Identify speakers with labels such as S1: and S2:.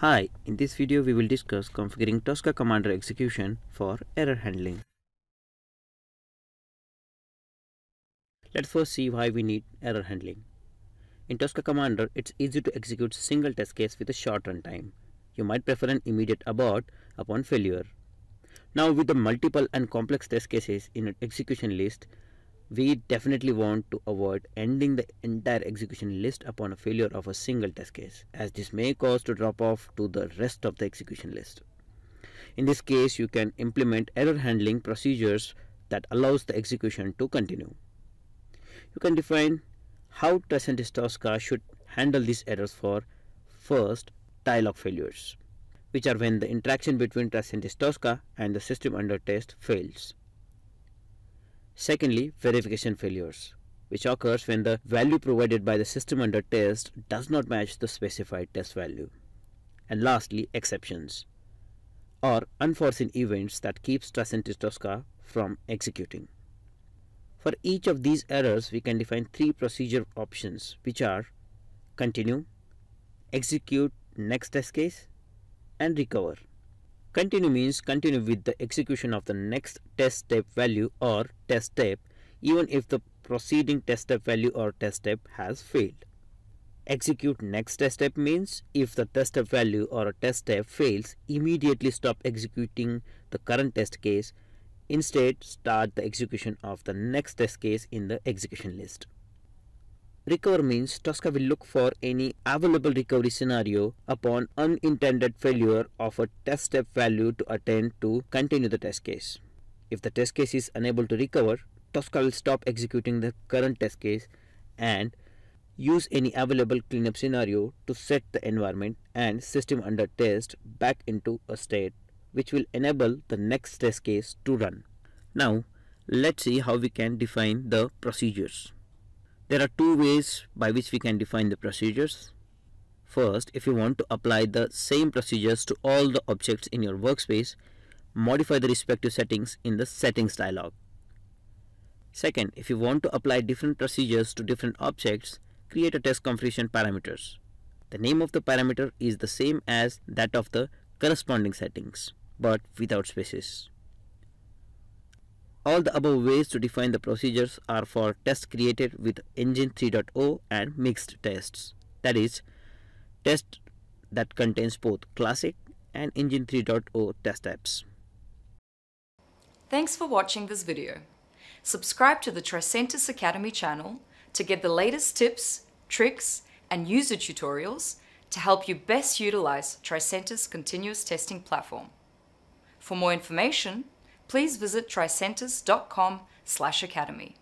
S1: Hi, in this video we will discuss configuring Tosca Commander execution for error handling. Let's first see why we need error handling. In Tosca Commander, it's easy to execute single test case with a short runtime. You might prefer an immediate abort upon failure. Now with the multiple and complex test cases in an execution list, we definitely want to avoid ending the entire execution list upon a failure of a single test case as this may cause to drop off to the rest of the execution list. In this case you can implement error handling procedures that allows the execution to continue. You can define how Tricentis Tosca should handle these errors for first dialog failures which are when the interaction between Tricentis Tosca and the system under test fails. Secondly, verification failures, which occurs when the value provided by the system under test does not match the specified test value. And lastly, exceptions, or unforeseen events that keeps Tricentis Tosca from executing. For each of these errors, we can define three procedure options, which are continue, execute next test case, and recover. Continue means continue with the execution of the next test step value or test step even if the preceding test step value or test step has failed. Execute next test step means if the test step value or a test step fails, immediately stop executing the current test case. Instead, start the execution of the next test case in the execution list. Recover means Tosca will look for any available recovery scenario upon unintended failure of a test step value to attend to continue the test case. If the test case is unable to recover, Tosca will stop executing the current test case and use any available cleanup scenario to set the environment and system under test back into a state which will enable the next test case to run. Now, let's see how we can define the procedures. There are two ways by which we can define the procedures. First, if you want to apply the same procedures to all the objects in your workspace, modify the respective settings in the settings dialog. Second, if you want to apply different procedures to different objects, create a test configuration parameters. The name of the parameter is the same as that of the corresponding settings, but without spaces. All the above ways to define the procedures are for tests created with Engine 3.0 and mixed tests. That is, test that contains both classic and Engine 3.0 test types.
S2: Thanks for watching this video. Subscribe to the Tricentis Academy channel to get the latest tips, tricks, and user tutorials to help you best utilize Tricentis continuous testing platform. For more information, please visit tricentis.com academy.